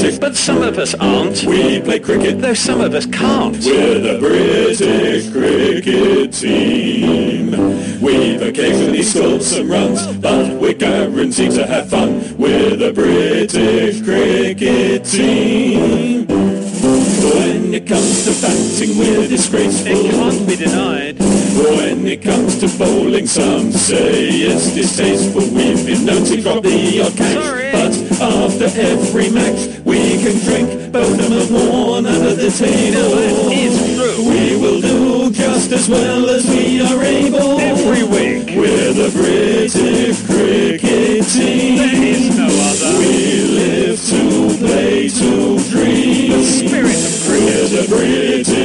But some of us aren't. We play cricket, though some of us can't. We're the British cricket team. We've occasionally scored some runs, but we're guaranteed to have fun. We're the British cricket team. When it comes to batting, we're disgraceful. It can't be denied. When it comes to bowling, some say it's distasteful. We've been known to drop the odd catch, Sorry after every match we can drink Bonham and Warren of the table. That is true. We will do just as well as we are able. Every week. We're the British cricket team. There is no other. We live to play to dream. The spirit of cricket. We're the British